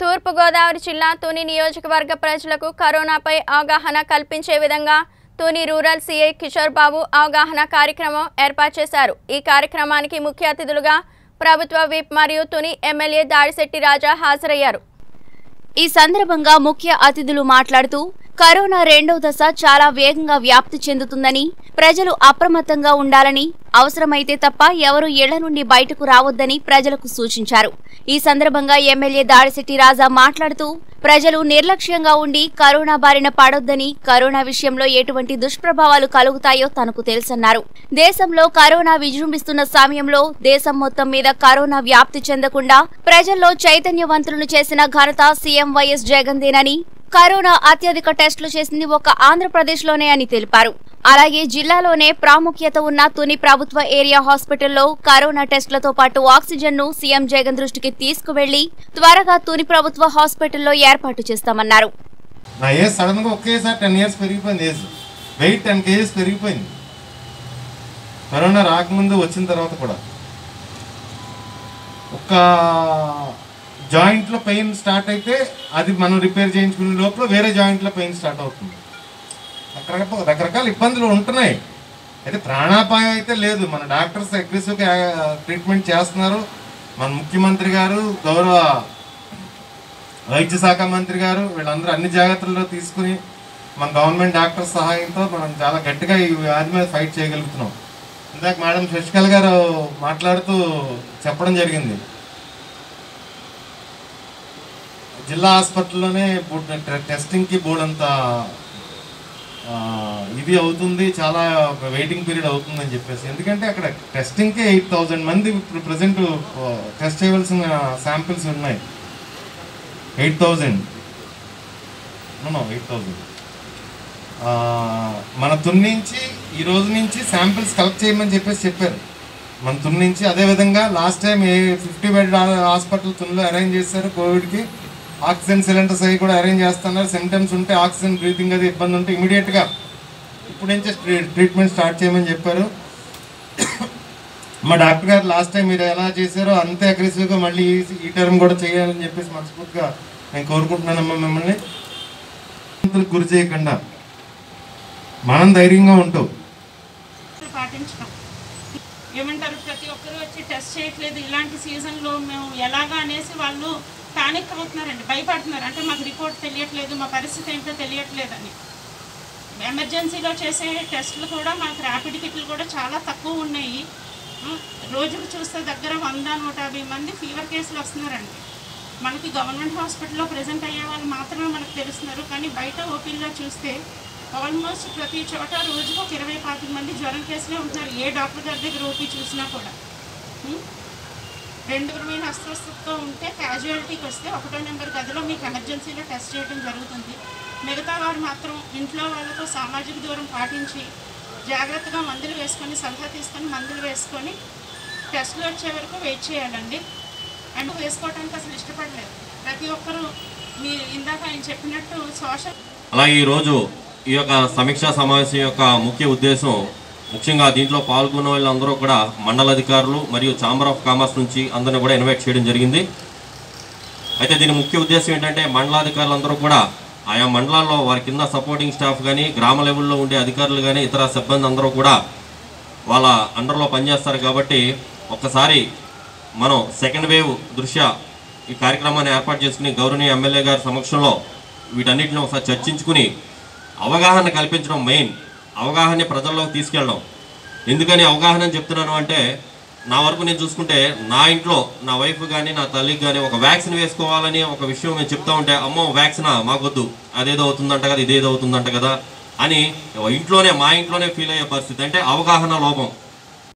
తూర్పుగోదావరి జిల్లా తుని నియోజకవర్గ ప్రజలకు కరోనాపై అవగాహన కల్పించే విధంగా తుని రూరల్ సీఐ కిషోర్ బాబు అవగాహన కార్యక్రమం ఏర్పాటు చేశారు. ఈ కార్యక్రమానికి ముఖ్య అతిథులుగా ప్రభుత్వ విప్ మరియు తుని ఎమ్మెల్యే దాడిశెట్టి రాజా హాజరయ్యారు. ఈ సందర్భంగా ముఖ్య అతిథులు మాట్లాడుతూ కరోనా రెండో దశ చాలా వేగంగా వ్యాప్తి చెందుతుందని ప్రజలు అప్రమత్తంగా ఉండాలని అవసరమైతే తప్ప ఎవరూ ఇళ్ళ నుండి బయటకు రావద్దని ప్రజలకు సూచించారు. ఈ సందర్భంగా ఎమ్మెల్యే దాడిశెట్టి రాజా మాట్లాడుతూ ప్రజలు నిర్లక్ష్యంగా ఉండి కరోనా బారిన పడొద్దని కరోనా విషయంలో ఎటువంటి దుష్ప్రభావాలు కలుగుతాయో తనకు తెలుసన్నారు. దేశంలో కరోనా విజృంభిస్తున్న సమయంలో దేశం మొత్తం మీద కరోనా వ్యాప్తి చెందకుండా ప్రజల్లో చైతన్యవంతులను చేసిన ఘనత సీఎం వైఎస్ జగన్దేనని కరోనా అత్యధిక టెస్టులు చేసింది ఒక ఆంధ్రప్రదేశ్లోనే అని తెలిపారు. అలాగే జిల్లాలోనే ప్రాముఖ్యత ఉన్న తుని ప్రభుత్వ ఏరియా హాస్పిటల్లో కరోనా టెస్టులతో పాటు ఆక్సిజన్ను సీఎం జగన్ దృష్టికి తీసుకువెళ్ళి త్వరగా తుని ప్రభుత్వ హాస్పిటల్లో ఏర్పాటు చేస్తామన్నారు. నా ఏజ్ ఒకేసారి టెన్ ఇయర్స్ పెరిగిపోయింది ఏజ్. వెయిట్ టెన్ కేజీస్ పెరిగిపోయింది. కరోనా రాకముందు వచ్చిన తర్వాత కూడా. ఒక జాయింట్లో పెయిన్ స్టార్ట్ అయితే అది మనం రిపేర్ చేయించుకునే లోపల వేరే జాయింట్లో పెయిన్ స్టార్ట్ అవుతుంది. రకరకాల రకరకాల ఇబ్బందులు ఉంటున్నాయి. అయితే ప్రాణాపాయం అయితే లేదు. మన డాక్టర్స్ అగ్రెసివ్గా ట్రీట్మెంట్ చేస్తున్నారు. మన ముఖ్యమంత్రి గారు గౌరవ వైద్య శాఖ మంత్రి గారు వీళ్ళందరూ అన్ని జాగ్రత్తల్లో తీసుకుని మన గవర్నమెంట్ డాక్టర్ సహాయంతో మనం చాలా గట్టిగా ఈ వ్యాధి మీద ఫైట్ చేయగలుగుతున్నాం. ఇందాక మేడం శశికళ గారు మాట్లాడుతూ చెప్పడం జరిగింది. జిల్లా హాస్పిటల్లోనే టెస్టింగ్కి బోర్డంత ఇది అవుతుంది చాలా వెయిటింగ్ పీరియడ్ అవుతుందని చెప్పేసి. ఎందుకంటే అక్కడ టెస్టింగ్కే ఎయిట్ థౌజండ్ మంది ఇప్పుడు ప్రజెంట్ టెస్ట్ చేయవలసిన శాంపిల్స్ ఉన్నాయి. Eight thousand. Eight thousand. మన తున్ నుంచి ఈ రోజు నుంచి శాంపిల్స్ కలెక్ట్ చేయమని చెప్పేసి చెప్పారు. మన తున్ నుంచి అదేవిధంగా last time a fifty bed hospital తున్లో arrange చేశారు కోవిడ్కి. ఆక్సిజన్ సిలిండర్స్ అవి కూడా అరేంజ్ చేస్తున్నారు. సిమ్టమ్స్ ఉంటే ఆక్సిజన్ బ్రీతింగ్ అది ఇబ్బంది ఉంటే ఇమీడియట్గా ఇప్పుడు నుంచే ట్రీట్మెంట్ స్టార్ట్ చేయమని చెప్పారు. మా డాక్టర్ గారు లాస్ట్ టైం మీరు ఎలా చేశారో అంతే అగ్రెసివ్గా మళ్ళీ ఈ- టర్మ్ కూడా చేయాలని చెప్పేసి మనస్ఫూర్తిగా నేను కోరుకుంటున్నానమ్మా మిమ్మల్ని. గురి చేయకుండా మనం ధైర్యంగా ఉంటాం. పాటించడం. ఏమంటారు? ప్రతి ఒక్కరు వచ్చి టెస్ట్ చేయట్లేదు. ఇలాంటి సీజన్లో మేము ఎలాగా అనేసి వాళ్ళు పానిక్ అవుతున్నారండి భయపడుతున్నారు. అంటే మాకు రిపోర్ట్ తెలియట్లేదు మా పరిస్థితి ఏంటో తెలియట్లేదని. ఎమర్జెన్సీలో చేసే టెస్టులు కూడా మాకు ర్యాపిడ్ కిట్లు కూడా చాలా తక్కువ ఉన్నాయి. రోజుకు చూస్తే దగ్గర వంద నూట యాభై మంది ఫీవర్ కేసులు వస్తున్నారండి. మనకి గవర్నమెంట్ హాస్పిటల్లో ప్రజెంట్ అయ్యే వాళ్ళు మాత్రమే మనకు తెలుస్తున్నారు. కానీ బయట ఓపీల్లో చూస్తే ఆల్మోస్ట్ ప్రతి చోట రోజుకు ఒక ఇరవై పాతిక మంది జ్వరం కేసులే ఉంటున్నారు. ఏ డాక్టర్ గారి దగ్గర ఓపీ చూసినా కూడా. రెండు రకమైన అస్వస్థతతో ఉంటే క్యాజువాలిటీకి వస్తే ఒకటో నెంబర్ గదిలో మీకు ఎమర్జెన్సీలో టెస్ట్ చేయడం జరుగుతుంది. మిగతా వారు మాత్రం ఇంట్లో వాళ్ళతో సామాజిక దూరం పాటించి జాగ్రత్తగా మందులు వేసుకొని సలహా తీసుకొని మందులు వేసుకొని టెస్టులు వచ్చే వరకు వెయిట్ చేయాలండి. అండ్ వేసుకోవడానికి అసలు ఇష్టపడలేదు. ప్రతి ఒక్కరూ మీ ఇందాక ఆయన చెప్పినట్టు సోషల్ అలాగే ఈరోజు ఈ యొక్క సమీక్షా సమావేశం యొక్క ముఖ్య ఉద్దేశం ముఖ్యంగా దీంట్లో పాల్గొన్న వాళ్ళందరూ కూడా మండల అధికారులు మరియు ఛాంబర్ ఆఫ్ కామర్స్ నుంచి అందరిని కూడా ఇన్వైట్ చేయడం జరిగింది. అయితే దీని ముఖ్య ఉద్దేశం ఏంటంటే మండలాధికారులందరూ కూడా ఆయా మండలాల్లో వారి కింద సపోర్టింగ్ స్టాఫ్ కానీ గ్రామ లెవెల్లో ఉండే అధికారులు కానీ ఇతర సిబ్బంది అందరూ కూడా వాళ్ళ అండర్లో పనిచేస్తారు కాబట్టి ఒక్కసారి మనం సెకండ్ వేవ్ దృష్ట్యా ఈ కార్యక్రమాన్ని ఏర్పాటు చేసుకుని గౌరవనీయ ఎమ్మెల్యే గారి సమక్షంలో వీటన్నిటిని ఒకసారి చర్చించుకుని అవగాహన కల్పించడం మెయిన్ అవగాహన ప్రజల్లోకి తీసుకెళ్ళడం. ఎందుకని అవగాహన చెప్తున్నాను అంటే నా వరకు నేను చూసుకుంటే నా ఇంట్లో నా వైఫ్ కానీ నా తల్లికి కానీ ఒక వ్యాక్సిన్ వేసుకోవాలని ఒక విషయం నేను చెప్తా ఉంటే అమ్మో వ్యాక్సినా మాకొద్దు అదేదో అవుతుందంట కదా ఇదేదో అవుతుందంట కదా అని ఇంట్లోనే మా ఇంట్లోనే ఫీల్ అయ్యే పరిస్థితి. అంటే అవగాహన లోపం.